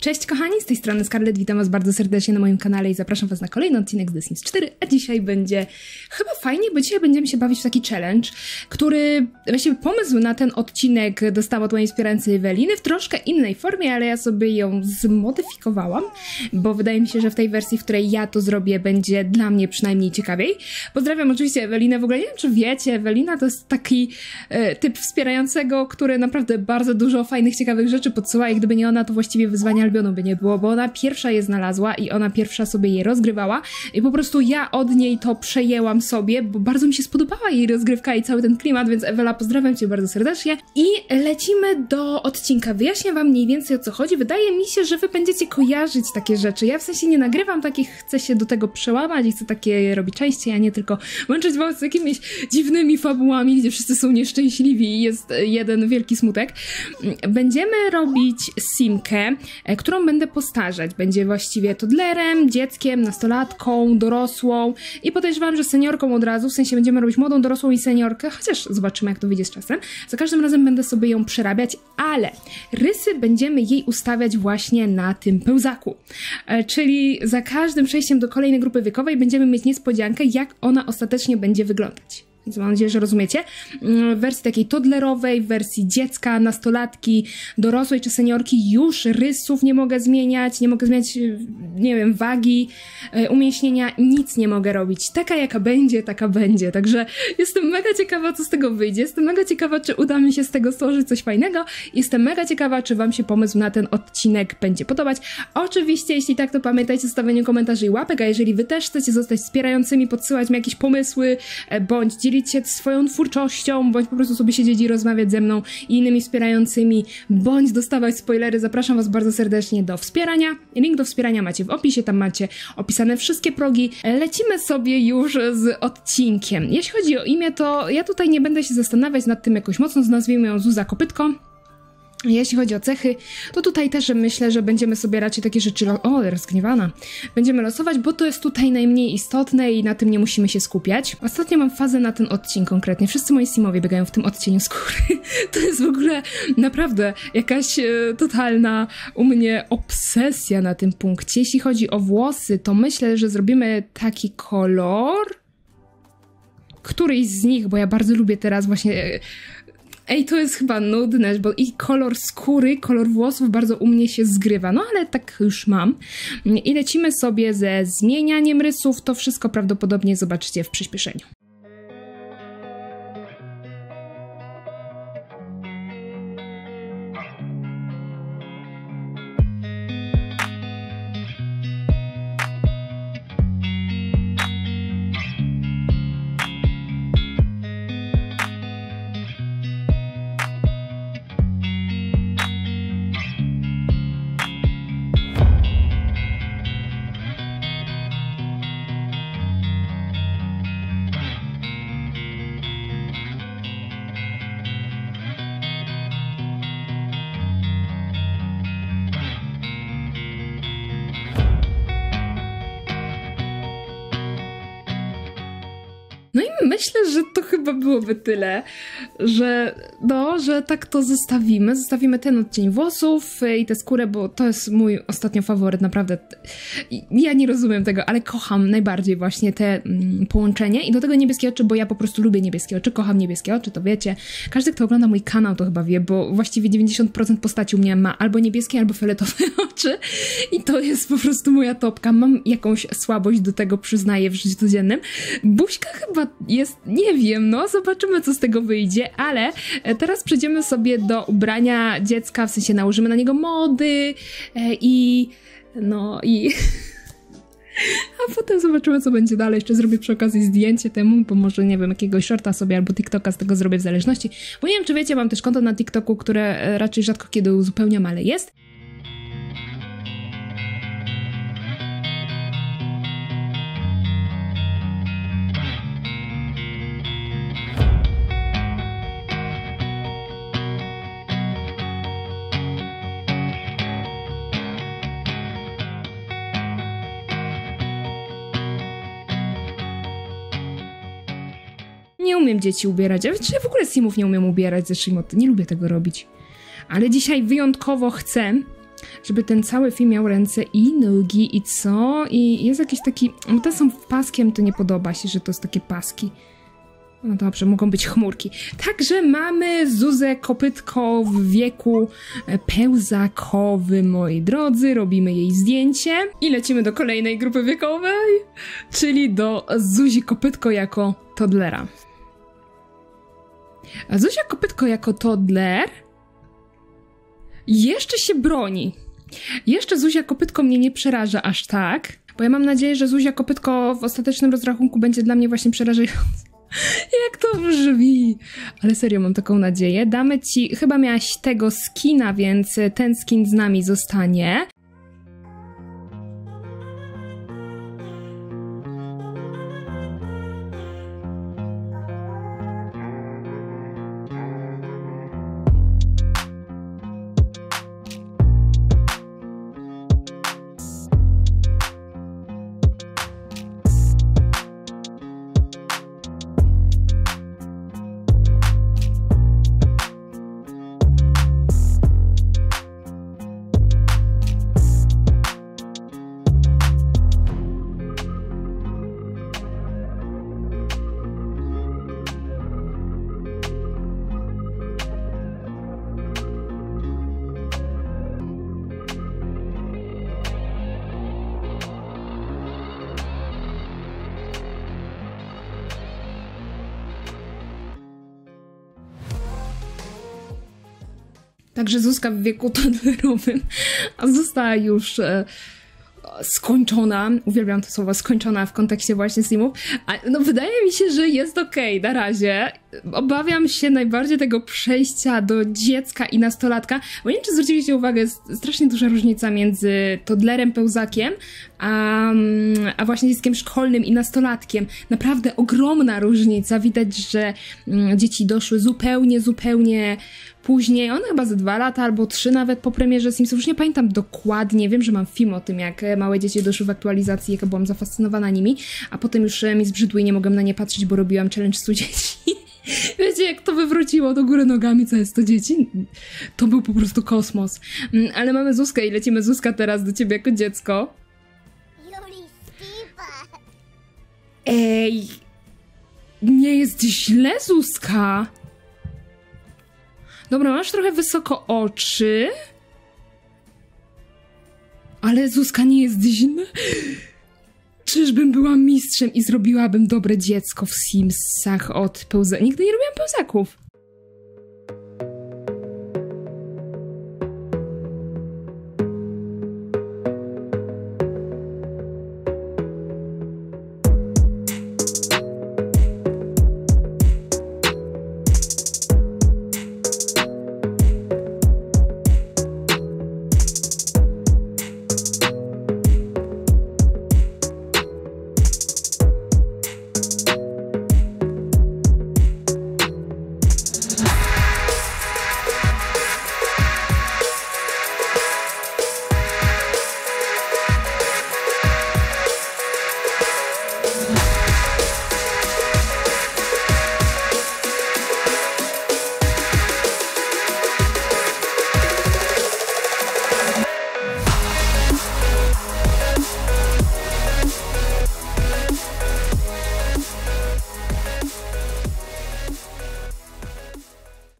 Cześć kochani, z tej strony Scarlett, witam was bardzo serdecznie na moim kanale i zapraszam was na kolejny odcinek z The Sims 4, a dzisiaj będzie chyba fajnie, bo dzisiaj będziemy się bawić w taki challenge, który, właściwie pomysł na ten odcinek dostała od mojej wspierającej Eweliny w troszkę innej formie, ale ja sobie ją zmodyfikowałam, bo wydaje mi się, że w tej wersji, w której ja to zrobię, będzie dla mnie przynajmniej ciekawiej. Pozdrawiam oczywiście Ewelinę, w ogóle. Nie wiem czy wiecie, Ewelina to jest taki e, typ wspierającego, który naprawdę bardzo dużo fajnych, ciekawych rzeczy podsyła i gdyby nie ona, to właściwie wyzwania Albioną by nie było, bo ona pierwsza je znalazła i ona pierwsza sobie je rozgrywała i po prostu ja od niej to przejęłam sobie, bo bardzo mi się spodobała jej rozgrywka i cały ten klimat, więc Ewela pozdrawiam Cię bardzo serdecznie i lecimy do odcinka. Wyjaśnię Wam mniej więcej o co chodzi. Wydaje mi się, że Wy będziecie kojarzyć takie rzeczy. Ja w sensie nie nagrywam takich, chcę się do tego przełamać i chcę takie robić częściej, a nie tylko męczyć Was z jakimiś dziwnymi fabułami, gdzie wszyscy są nieszczęśliwi i jest jeden wielki smutek. Będziemy robić simkę, którą będę postarzać. Będzie właściwie toddlerem, dzieckiem, nastolatką, dorosłą i podejrzewam, że seniorką od razu, w sensie będziemy robić młodą, dorosłą i seniorkę, chociaż zobaczymy jak to wyjdzie z czasem. Za każdym razem będę sobie ją przerabiać, ale rysy będziemy jej ustawiać właśnie na tym pełzaku. E, czyli za każdym przejściem do kolejnej grupy wiekowej będziemy mieć niespodziankę, jak ona ostatecznie będzie wyglądać. Więc mam nadzieję, że rozumiecie. Mm, w wersji takiej toddlerowej, w wersji dziecka, nastolatki, dorosłej czy seniorki już rysów nie mogę zmieniać, nie mogę zmieniać, nie wiem, wagi, e, umięśnienia, nic nie mogę robić. Taka jaka będzie, taka będzie. Także jestem mega ciekawa, co z tego wyjdzie. Jestem mega ciekawa, czy uda mi się z tego stworzyć coś fajnego. Jestem mega ciekawa, czy wam się pomysł na ten odcinek będzie podobać. Oczywiście, jeśli tak, to pamiętajcie o stawianiu komentarzy i łapek, a jeżeli wy też chcecie zostać wspierającymi, podsyłać mi jakieś pomysły, e, bądź dzielić dzielić się swoją twórczością, bądź po prostu sobie siedzieć i rozmawiać ze mną i innymi wspierającymi, bądź dostawać spoilery, zapraszam Was bardzo serdecznie do wspierania. Link do wspierania macie w opisie, tam macie opisane wszystkie progi. Lecimy sobie już z odcinkiem. Jeśli chodzi o imię, to ja tutaj nie będę się zastanawiać nad tym jakoś mocno, nazwijmy ją Zuza Kopytko. Jeśli chodzi o cechy, to tutaj też myślę, że będziemy sobie raczej takie rzeczy. O, rozgniewana. Będziemy losować, bo to jest tutaj najmniej istotne i na tym nie musimy się skupiać. Ostatnio mam fazę na ten odcień konkretnie. Wszyscy moi simowie biegają w tym odcieniu skóry. To jest w ogóle naprawdę jakaś e, totalna u mnie obsesja na tym punkcie. Jeśli chodzi o włosy, to myślę, że zrobimy taki kolor. Któryś z nich, bo ja bardzo lubię teraz właśnie. Ej, to jest chyba nudne, bo i kolor skóry, kolor włosów bardzo u mnie się zgrywa, no ale tak już mam. I lecimy sobie ze zmienianiem rysów, to wszystko prawdopodobnie zobaczycie w przyspieszeniu. Chyba byłoby tyle, że no, że tak to zostawimy. Zostawimy ten odcień włosów i tę skórę, bo to jest mój ostatnio faworyt, naprawdę. Ja nie rozumiem tego, ale kocham najbardziej właśnie te mm, połączenie i do tego niebieskie oczy, bo ja po prostu lubię niebieskie oczy, kocham niebieskie oczy, to wiecie. Każdy, kto ogląda mój kanał, to chyba wie, bo właściwie 90% postaci u mnie ma albo niebieskie, albo fioletowe oczy i to jest po prostu moja topka. Mam jakąś słabość do tego, przyznaję w życiu codziennym. Buźka chyba jest, nie wiem, no zobaczymy co z tego wyjdzie, ale e, teraz przejdziemy sobie do ubrania dziecka, w sensie nałożymy na niego mody e, i no i... A potem zobaczymy, co będzie dalej. Jeszcze zrobię przy okazji zdjęcie temu, bo może, nie wiem, jakiegoś shorta sobie albo TikToka z tego zrobię w zależności. Bo nie wiem, czy wiecie, mam też konto na TikToku, które e, raczej rzadko kiedy uzupełniam, ale jest. Nie umiem dzieci ubierać. A w ogóle simów nie umiem ubierać, zacznijmy od Nie lubię tego robić. Ale dzisiaj wyjątkowo chcę, żeby ten cały film miał ręce i nogi i co? I jest jakiś taki... No te są paskiem, to nie podoba się, że to jest takie paski. No dobrze, mogą być chmurki. Także mamy Zuzę Kopytko w wieku e, pełzakowym, moi drodzy. Robimy jej zdjęcie i lecimy do kolejnej grupy wiekowej, czyli do Zuzi Kopytko jako toddlera. Zuzia Kopytko jako toddler jeszcze się broni. Jeszcze Zuzia Kopytko mnie nie przeraża aż tak, bo ja mam nadzieję, że Zuzia Kopytko w ostatecznym rozrachunku będzie dla mnie właśnie przerażająca. Jak to brzmi? Ale serio, mam taką nadzieję. Damy ci, chyba miałaś tego skina, więc ten skin z nami zostanie. Także Zuzka w wieku toddlerowym, została już e, skończona, uwielbiam to słowo, skończona w kontekście właśnie Simów, no wydaje mi się, że jest okej okay na razie. Obawiam się najbardziej tego przejścia do dziecka i nastolatka, bo nie wiem, czy zwróciliście uwagę, jest strasznie duża różnica między toddlerem, pełzakiem, a, a właśnie dzieckiem szkolnym i nastolatkiem. Naprawdę ogromna różnica. Widać, że mm, dzieci doszły zupełnie, zupełnie później, on chyba ze dwa lata albo trzy nawet po premierze Simsów, już nie pamiętam dokładnie, wiem, że mam film o tym, jak małe dzieci doszły w aktualizacji, jaka byłam zafascynowana nimi, a potem już mi zbrzydły i nie mogłam na nie patrzeć, bo robiłam challenge 100 dzieci. Wiecie, jak to wywróciło do góry nogami, co jest to dzieci? To był po prostu kosmos. Mm, ale mamy Zuzkę i lecimy Zuzka teraz do ciebie jako dziecko. Ej, nie jest źle, Zuzka. Dobra, masz trochę wysoko oczy. Ale Zuzka nie jest źle. Czyżbym była mistrzem i zrobiłabym dobre dziecko w Simsach od pełza... Nigdy nie robiłam pełzaków.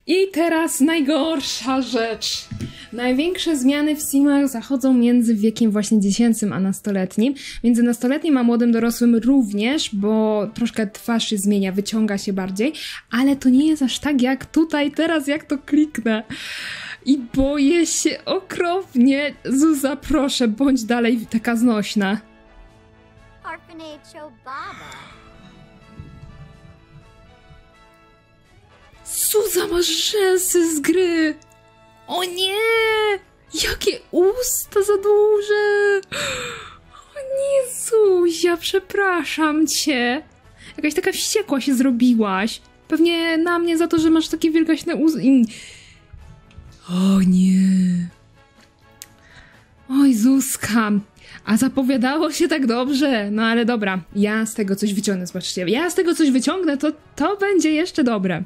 I teraz najgorsza rzecz. Największe zmiany w simach zachodzą między wiekiem właśnie dziecięcym a nastoletnim. Między nastoletnim a młodym dorosłym również, bo troszkę twarz się zmienia, wyciąga się bardziej, ale to nie jest aż tak jak tutaj, teraz jak to kliknę. I boję się okropnie. Zuza, proszę, bądź dalej taka znośna. Orphanage Obama. Suza, masz rzęsy z gry! O nie! Jakie usta za duże! O nie, Zuzia, przepraszam cię. Jakaś taka wściekła się zrobiłaś. Pewnie na mnie za to, że masz takie wielgaśne usta. O nie. Oj, Zuzka. A zapowiadało się tak dobrze. No ale dobra, ja z tego coś wyciągnę, zobaczcie. Ja z tego coś wyciągnę, to to będzie jeszcze dobre.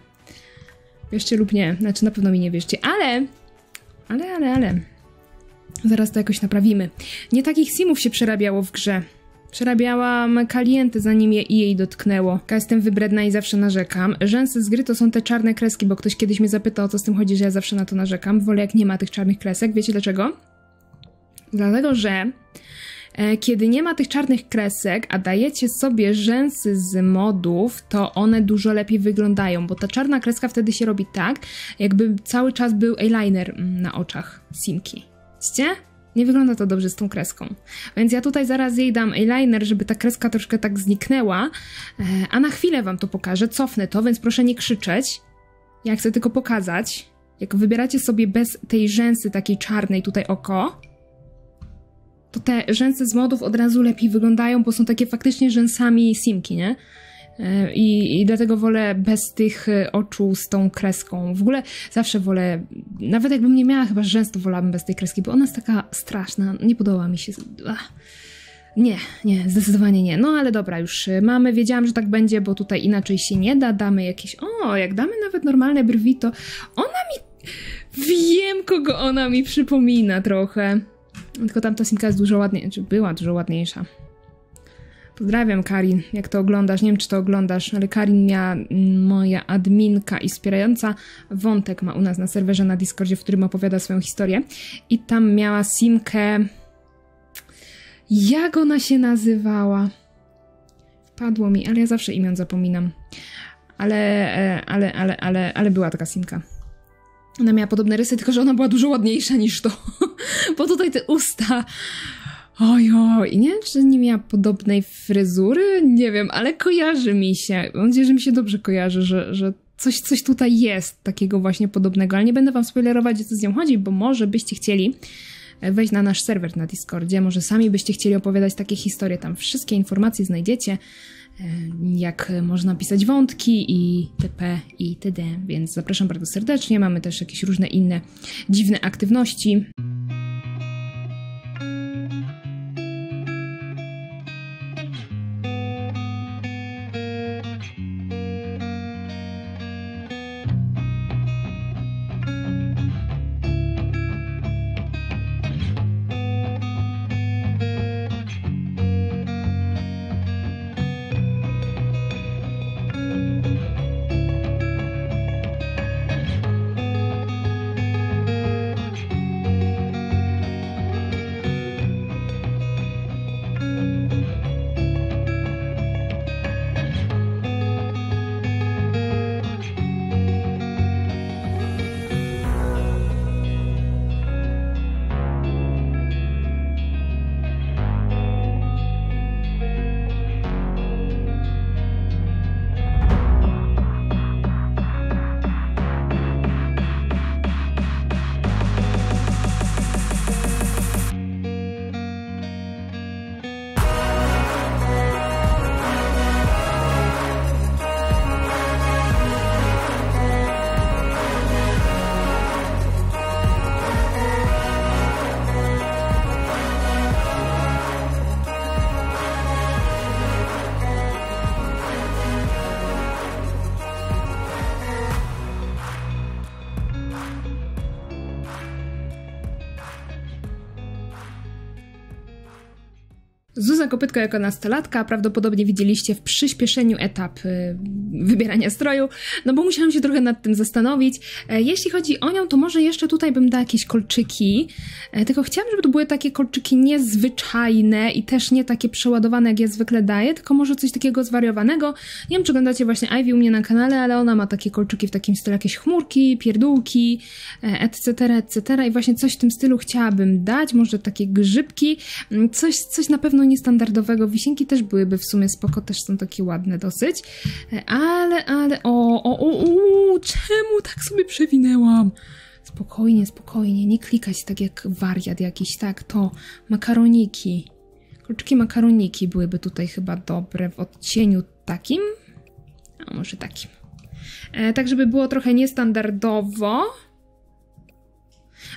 Wierzcie lub nie, znaczy na pewno mi nie wierzcie, ale, ale, ale, ale. Zaraz to jakoś naprawimy. Nie takich simów się przerabiało w grze. Przerabiałam kalienty, zanim je i jej dotknęło. Ja jestem wybredna i zawsze narzekam. Rzęsy z gry to są te czarne kreski, bo ktoś kiedyś mnie zapytał, o co z tym chodzi, że ja zawsze na to narzekam. Wolę jak nie ma tych czarnych kresek. Wiecie dlaczego? Dlatego, że kiedy nie ma tych czarnych kresek, a dajecie sobie rzęsy z modów, to one dużo lepiej wyglądają, bo ta czarna kreska wtedy się robi tak, jakby cały czas był eyeliner mm, na oczach Simki. Widzicie? Nie wygląda to dobrze z tą kreską. Więc ja tutaj zaraz jej dam eyeliner, żeby ta kreska troszkę tak zniknęła, e, a na chwilę wam to pokażę, cofnę to, więc proszę nie krzyczeć. Ja chcę tylko pokazać, jak wybieracie sobie bez tej rzęsy takiej czarnej tutaj oko, to te rzęsy z modów od razu lepiej wyglądają, bo są takie faktycznie rzęsami simki, nie? E, I, I dlatego wolę bez tych e, oczu z tą kreską. W ogóle zawsze wolę, nawet jakbym nie miała chyba rzęs, to wolałabym bez tej kreski, bo ona jest taka straszna, nie podoba mi się. Ach. Nie, nie, zdecydowanie nie. No ale dobra, już e, mamy, wiedziałam, że tak będzie, bo tutaj inaczej się nie da. Damy jakieś. O, jak damy nawet normalne brwi, to ona mi. Wiem, kogo ona mi przypomina trochę. Tylko tamta simka jest dużo ładniejsza, czy była dużo ładniejsza. Pozdrawiam Karin, jak to oglądasz, nie wiem czy to oglądasz, ale Karin miała mm, moja adminka i wspierająca wątek ma u nas na serwerze na Discordzie, w którym opowiada swoją historię i tam miała simkę... Jak ona się nazywała? Wpadło mi, ale ja zawsze imion zapominam. Ale, e, ale, ale, ale, ale była taka simka. Ona miała podobne rysy, tylko że ona była dużo ładniejsza niż to. Bo tutaj te usta. Ojoj, nie wiem, czy nie miała podobnej fryzury, nie wiem, ale kojarzy mi się. Mam nadzieję, że mi się dobrze kojarzy, że, że coś, coś tutaj jest takiego właśnie podobnego, ale nie będę wam spoilerować, o co z nią chodzi, bo może byście chcieli e, wejść na nasz serwer na Discordzie, może sami byście chcieli opowiadać takie historie, tam wszystkie informacje znajdziecie, e, jak można pisać wątki i tp i td, więc zapraszam bardzo serdecznie, mamy też jakieś różne inne dziwne aktywności. Zuza Kopytko jako nastolatka prawdopodobnie widzieliście w przyspieszeniu etap y, wybierania stroju, no bo musiałam się trochę nad tym zastanowić. E, jeśli chodzi o nią, to może jeszcze tutaj bym dała jakieś kolczyki, e, tylko chciałam, żeby to były takie kolczyki niezwyczajne i też nie takie przeładowane, jak ja zwykle daję, tylko może coś takiego zwariowanego. Nie wiem, czy oglądacie właśnie Ivy u mnie na kanale, ale ona ma takie kolczyki w takim stylu, jakieś chmurki, pierdółki, etc., etc. i właśnie coś w tym stylu chciałabym dać, może takie grzybki, mm, coś, coś na pewno niestandardowego. Wisienki też byłyby w sumie spoko, też są takie ładne dosyć. E, ale, ale, o, o, o, o czemu tak sobie przewinęłam? Spokojnie, spokojnie, nie klikać tak jak wariat jakiś, tak, to makaroniki. Kluczki makaroniki byłyby tutaj chyba dobre w odcieniu takim, a może takim. E, tak, żeby było trochę niestandardowo.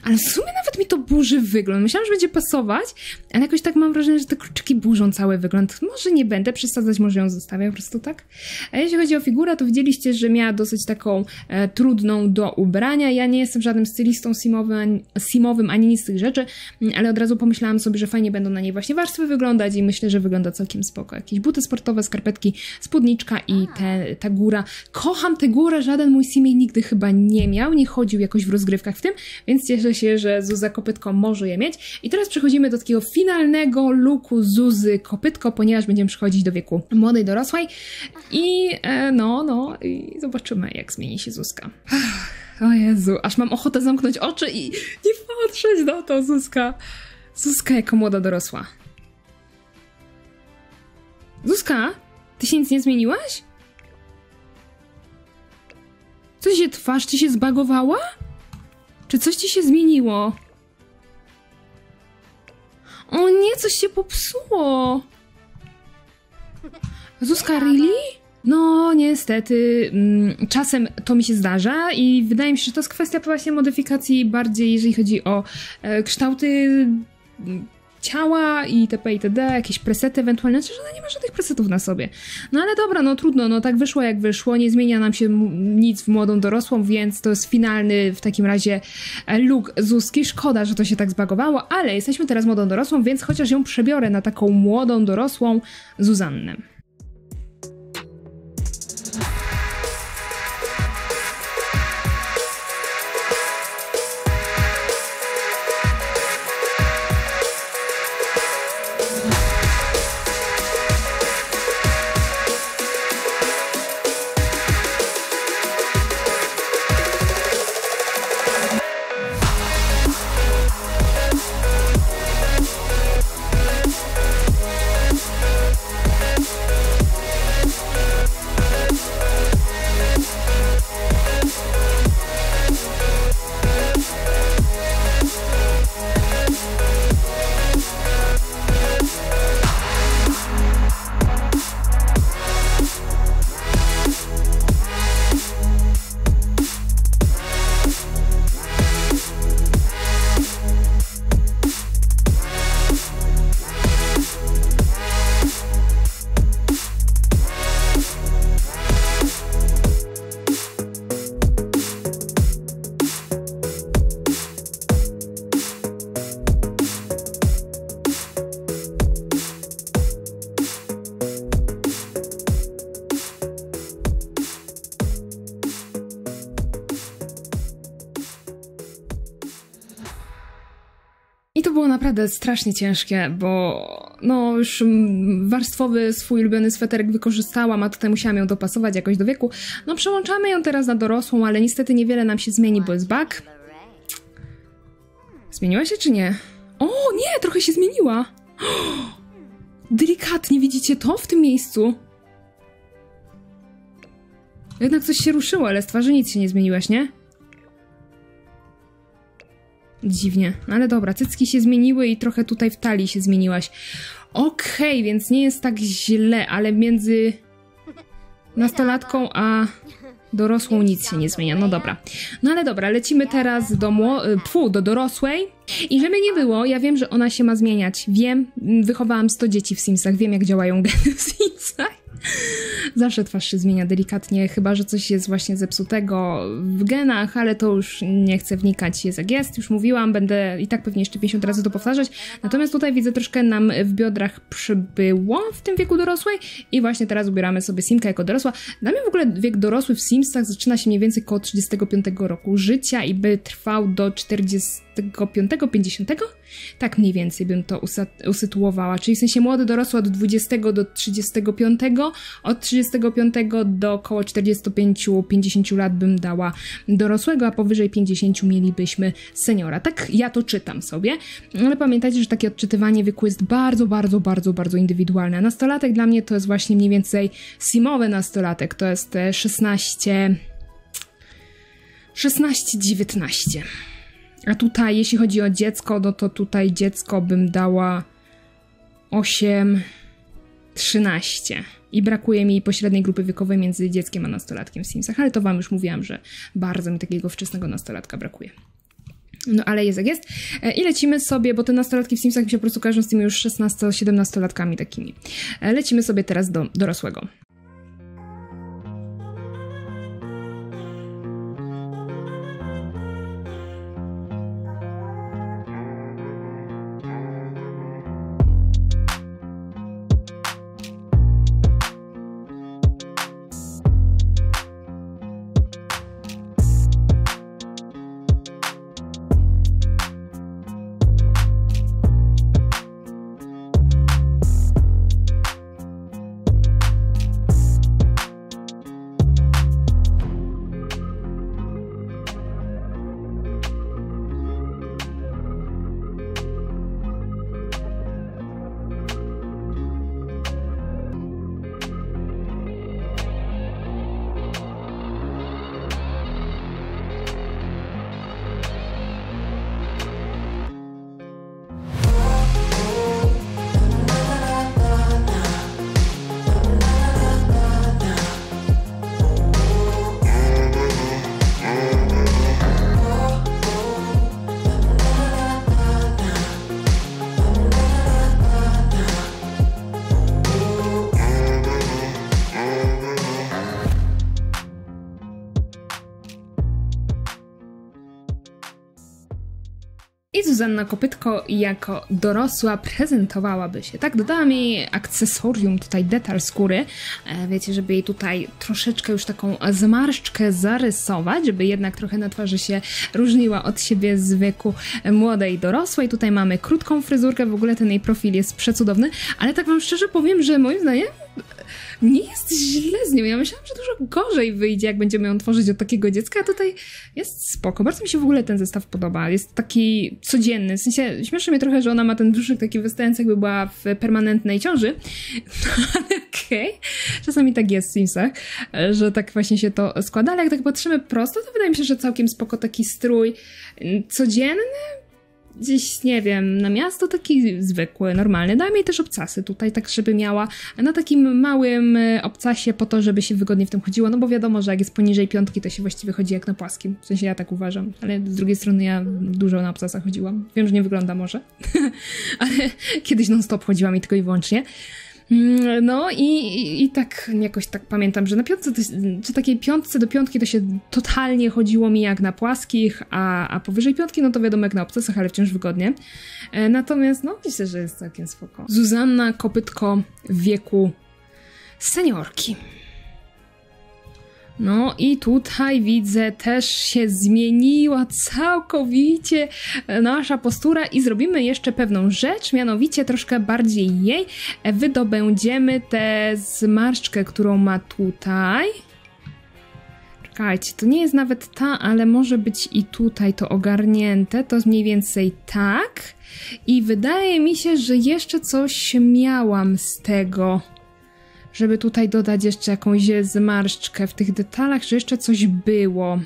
Ale w sumie nawet mi to burzy wygląd. Myślałam, że będzie pasować, ale jakoś tak mam wrażenie, że te kluczyki burzą cały wygląd. Może nie będę przesadzać, może ją zostawię po prostu tak. A jeśli chodzi o figurę, to widzieliście, że miała dosyć taką e, trudną do ubrania. Ja nie jestem żadnym stylistą simowym ani, simowym, ani nic z tych rzeczy, mm, ale od razu pomyślałam sobie, że fajnie będą na niej właśnie warstwy wyglądać i myślę, że wygląda całkiem spoko. Jakieś buty sportowe, skarpetki, spódniczka i te, ta góra. Kocham tę górę, żaden mój simie nigdy chyba nie miał, nie chodził jakoś w rozgrywkach w tym, więc cieszę się, że Zuza Kopytko może je mieć. I teraz przechodzimy do takiego finalnego luku Zuzy Kopytko, ponieważ będziemy przechodzić do wieku młodej, dorosłej i e, no, no i zobaczymy, jak zmieni się Zuzka. O Jezu, aż mam ochotę zamknąć oczy i nie patrzeć na to, Zuzka. Zuzka jako młoda dorosła. Zuzka, ty się nic nie zmieniłaś? Co się twarz, ci się zbagowała? Czy coś ci się zmieniło? O nie, coś się popsuło. Zuzka, really? No, niestety, mm, czasem to mi się zdarza i wydaje mi się, że to jest kwestia właśnie modyfikacji bardziej, jeżeli chodzi o e, kształty ciała i itp. itd., jakieś presety ewentualnie, chociaż ona nie ma żadnych presetów na sobie. No ale dobra, no trudno, no tak wyszło jak wyszło, nie zmienia nam się nic w młodą dorosłą, więc to jest finalny w takim razie e, look Zuzki. Szkoda, że to się tak zbagowało, ale jesteśmy teraz młodą dorosłą, więc chociaż ją przebiorę na taką młodą dorosłą Zuzannę. Naprawdę strasznie ciężkie, bo no już warstwowy swój ulubiony sweterek wykorzystałam, a tutaj musiałam ją dopasować jakoś do wieku. No przełączamy ją teraz na dorosłą, ale niestety niewiele nam się zmieni, bo jest bug. Zmieniła się czy nie? O, nie, trochę się zmieniła. Delikatnie, widzicie to w tym miejscu? Jednak coś się ruszyło, ale z twarzy nic się nie zmieniłaś, nie? Dziwnie, no ale dobra, cycki się zmieniły i trochę tutaj w talii się zmieniłaś. Okej, okay, więc nie jest tak źle, ale między nastolatką a dorosłą nic się nie zmienia. No dobra. No ale dobra, lecimy teraz do, pfu, do dorosłej. I żeby nie było, ja wiem, że ona się ma zmieniać. Wiem, wychowałam 100 dzieci w Simsach, wiem jak działają geny w Simsach. Zawsze twarz się zmienia delikatnie, chyba że coś jest właśnie zepsutego w genach, ale to już nie chcę wnikać, jest jak jest. Już mówiłam, będę i tak pewnie jeszcze 50 razy to powtarzać. Natomiast tutaj widzę troszkę nam w biodrach przybyło w tym wieku dorosłej i właśnie teraz ubieramy sobie Simka jako dorosła. Dla mnie w ogóle wiek dorosły w Simsach zaczyna się mniej więcej koło 35 roku życia i by trwał do 45, 50? Tak mniej więcej bym to usytuowała, czyli w sensie młody dorosły od 20 do 35, od 35 do około 45-50 lat bym dała dorosłego, a powyżej 50 mielibyśmy seniora. Tak ja to czytam sobie, ale pamiętajcie, że takie odczytywanie wieku jest bardzo, bardzo, bardzo, bardzo indywidualne. Nastolatek dla mnie to jest właśnie mniej więcej simowy nastolatek, to jest 16... 16-19. A tutaj, jeśli chodzi o dziecko, no to tutaj dziecko bym dała 8, 13. I brakuje mi pośredniej grupy wiekowej między dzieckiem a nastolatkiem w Simsach, ale to wam już mówiłam, że bardzo mi takiego wczesnego nastolatka brakuje. No ale jest jak jest. E, I lecimy sobie, bo te nastolatki w Simsach mi się po prostu kojarzą z tymi już 16-17 latkami takimi. E, lecimy sobie teraz do dorosłego. Zuzanna Kopytko jako dorosła prezentowałaby się. Tak, dodałam jej akcesorium, tutaj detal skóry, e, wiecie, żeby jej tutaj troszeczkę już taką zmarszczkę zarysować, żeby jednak trochę na twarzy się różniła od siebie z wieku młodej dorosłej. Tutaj mamy krótką fryzurkę, w ogóle ten jej profil jest przecudowny, ale tak wam szczerze powiem, że moim zdaniem nie jest źle z nią. Ja myślałam, że dużo gorzej wyjdzie, jak będziemy ją tworzyć od takiego dziecka, a tutaj jest spoko. Bardzo mi się w ogóle ten zestaw podoba. Jest taki codzienny. W sensie, śmieszy mnie trochę, że ona ma ten brzuszek taki wystający, jakby była w permanentnej ciąży. No, ale okej. Okay. Czasami tak jest w Simsach, że tak właśnie się to składa, ale jak tak patrzymy prosto, to wydaje mi się, że całkiem spoko taki strój codzienny, gdzieś, nie wiem, na miasto taki zwykły, normalny. Dałam jej też obcasy tutaj, tak żeby miała na takim małym e, obcasie po to, żeby się wygodnie w tym chodziło, no bo wiadomo, że jak jest poniżej piątki, to się właściwie chodzi jak na płaskim. W sensie ja tak uważam, ale z drugiej strony ja dużo na obcasach chodziłam. Wiem, że nie wygląda może, ale kiedyś non-stop chodziłam i tylko i wyłącznie. Mm, no i, i, tak jakoś tak pamiętam, że na piątce, to, czy takiej piątce do piątki to się totalnie chodziło mi jak na płaskich, a, a powyżej piątki no to wiadomo jak na obcasach, ale wciąż wygodnie. E, natomiast no myślę, że jest całkiem spoko. Zuzanna Kopytko w wieku seniorki. No i tutaj widzę też się zmieniła całkowicie nasza postura i zrobimy jeszcze pewną rzecz, mianowicie troszkę bardziej jej wydobędziemy tę zmarszczkę, którą ma tutaj. Czekajcie, to nie jest nawet ta, ale może być i tutaj to ogarnięte, to mniej więcej tak. I wydaje mi się, że jeszcze coś miałam z tego żeby tutaj dodać jeszcze jakąś zmarszczkę w tych detalach, że jeszcze coś było.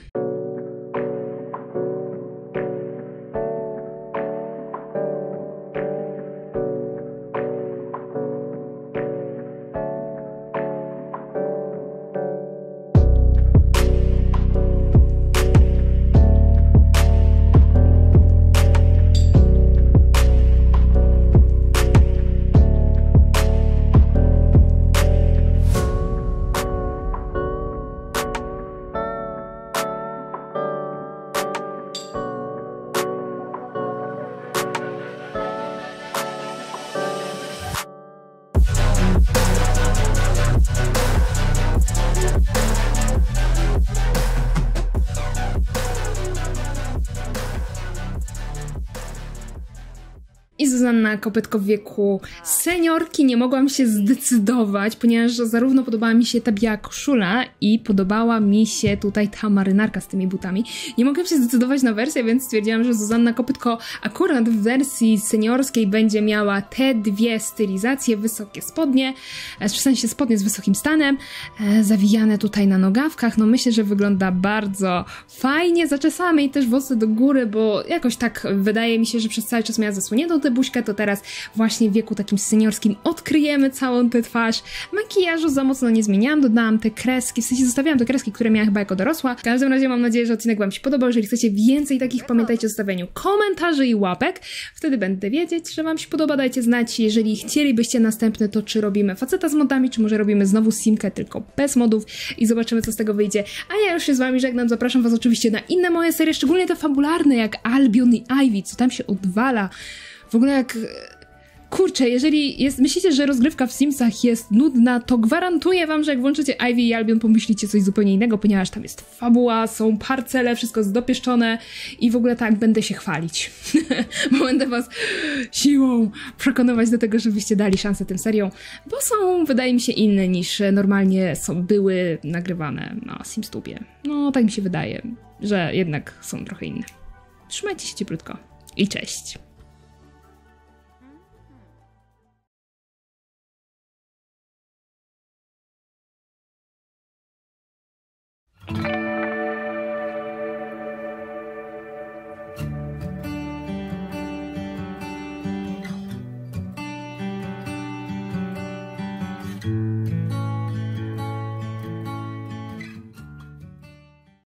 Zuzanna Kopytko w wieku seniorki nie mogłam się zdecydować, ponieważ zarówno podobała mi się ta biała koszula i podobała mi się tutaj ta marynarka z tymi butami. Nie mogłam się zdecydować na wersję, więc stwierdziłam, że Zuzanna Kopytko akurat w wersji seniorskiej będzie miała te dwie stylizacje, wysokie spodnie, e, w sensie spodnie z wysokim stanem, e, zawijane tutaj na nogawkach. No myślę, że wygląda bardzo fajnie. Zaczesamy jej też włosy do góry, bo jakoś tak wydaje mi się, że przez cały czas miała zasłoniętą tę buźkę to teraz właśnie w wieku takim seniorskim odkryjemy całą tę twarz. Makijażu za mocno nie zmieniałam, dodałam te kreski, w sensie zostawiałam te kreski, które miałam chyba jako dorosła. W każdym razie mam nadzieję, że odcinek Wam się podobał. Jeżeli chcecie więcej takich, pamiętajcie o zostawianiu komentarzy i łapek. Wtedy będę wiedzieć, że Wam się podoba. Dajcie znać, jeżeli chcielibyście następny, to czy robimy faceta z modami, czy może robimy znowu simkę, tylko bez modów i zobaczymy, co z tego wyjdzie. A ja już się z Wami żegnam. Zapraszam Was oczywiście na inne moje serie, szczególnie te fabularne, jak Albion i Ivy, co tam się odwala. W ogóle jak Kurczę, jeżeli jest, myślicie, że rozgrywka w Simsach jest nudna, to gwarantuję wam, że jak włączycie Ivy i Albion, pomyślicie coś zupełnie innego, ponieważ tam jest fabuła, są parcele, wszystko jest dopieszczone i w ogóle tak będę się chwalić. bo będę was siłą przekonywać do tego, żebyście dali szansę tym seriom, bo są, wydaje mi się, inne niż normalnie są, były nagrywane na Simstubie. No, tak mi się wydaje, że jednak są trochę inne. Trzymajcie się cieplutko i cześć.